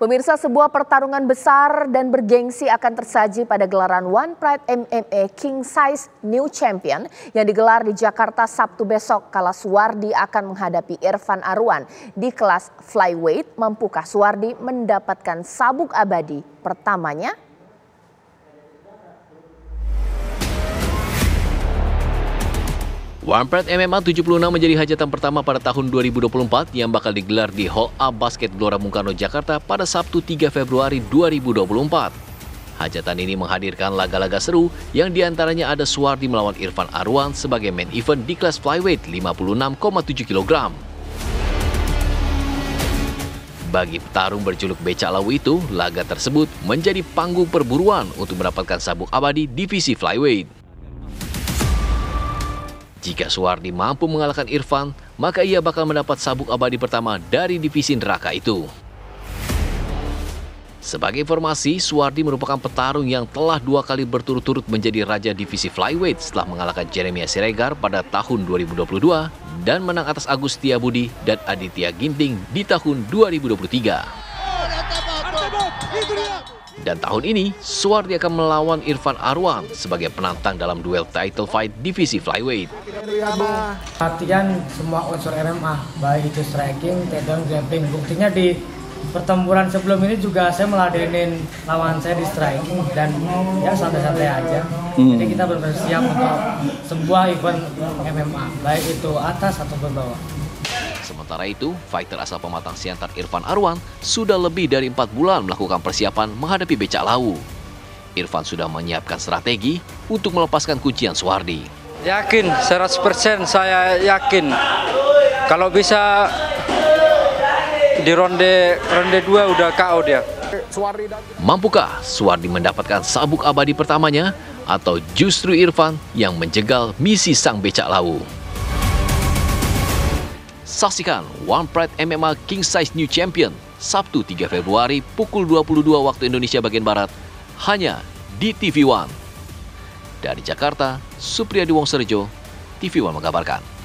Pemirsa sebuah pertarungan besar dan bergengsi akan tersaji pada gelaran One Pride MMA King Size New Champion yang digelar di Jakarta Sabtu besok kala Suwardi akan menghadapi Irfan Arwan di kelas flyweight. Mampukah Suwardi mendapatkan sabuk abadi pertamanya? Pride MMA 76 menjadi hajatan pertama pada tahun 2024 yang bakal digelar di Hall A Basket Gelora Bung Karno, Jakarta pada Sabtu 3 Februari 2024. Hajatan ini menghadirkan laga-laga seru yang di antaranya ada Suwardi melawan Irfan Arwan sebagai main event di kelas flyweight 56,7 kg. Bagi petarung berjuluk Becak Lawu itu, laga tersebut menjadi panggung perburuan untuk mendapatkan sabuk abadi divisi flyweight. Jika Suwardi mampu mengalahkan Irfan, maka ia bakal mendapat sabuk abadi pertama dari divisi neraka itu. Sebagai informasi, Suwardi merupakan petarung yang telah dua kali berturut-turut menjadi raja divisi flyweight setelah mengalahkan Jeremia Siregar pada tahun 2022 dan menang atas Agus Budi dan Aditya Ginting di tahun 2023. Dan tahun ini, Suwardi akan melawan Irfan Arwan sebagai penantang dalam duel title fight divisi flyweight. Latihan semua unsur MMA, baik itu striking, takedown, grappling. Buktinya di pertempuran sebelum ini juga saya meladenin lawan saya di striking dan ya santai-santai aja. Hmm. Jadi kita bersiap untuk sebuah event MMA, baik itu atas ataupun bawah. Sementara itu, fighter asal pematang siantar Irfan Arwan sudah lebih dari empat bulan melakukan persiapan menghadapi becak lawu. Irfan sudah menyiapkan strategi untuk melepaskan kuncian Suwardi. Yakin, 100% saya yakin. Kalau bisa di ronde ronde 2 udah KO dia. Mampukah Suwardi mendapatkan sabuk abadi pertamanya atau justru Irfan yang menjegal misi sang becak lawu? Saksikan One Pride MMA King Size New Champion Sabtu 3 Februari pukul 22 waktu Indonesia bagian Barat hanya di TV One. Dari Jakarta, Supriyadi Wongserjo, TV One mengabarkan.